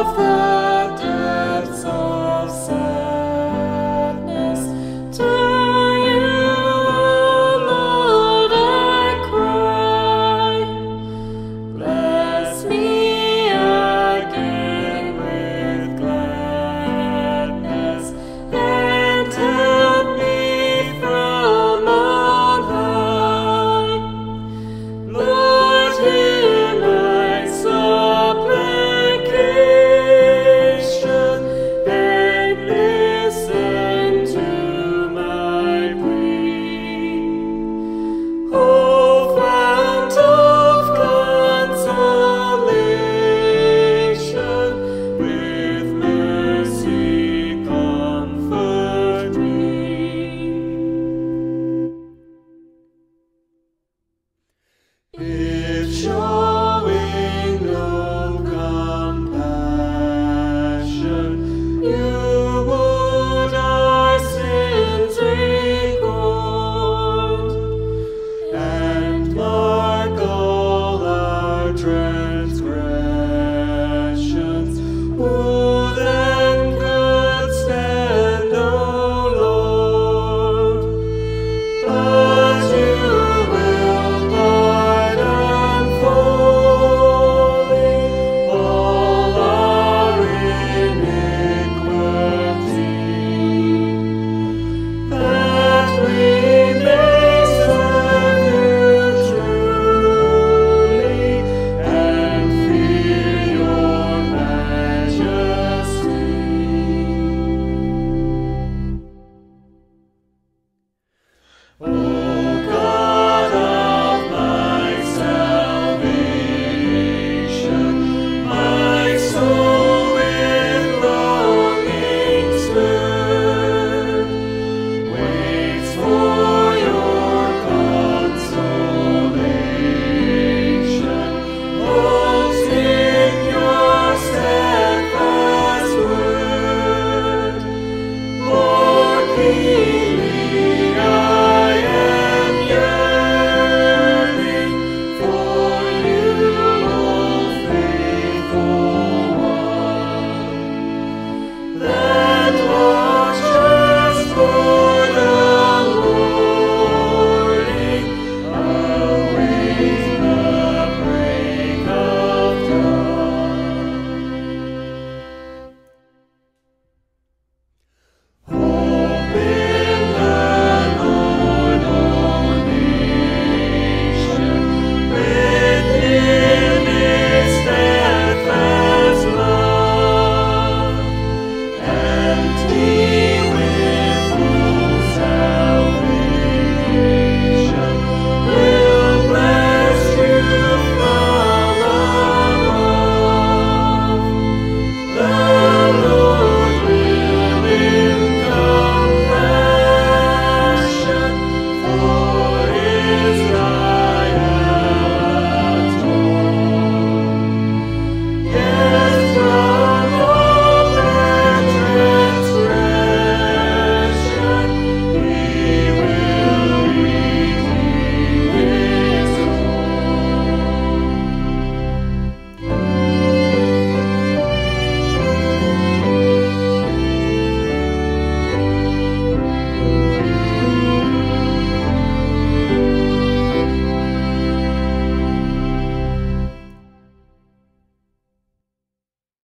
of the Show. Amen.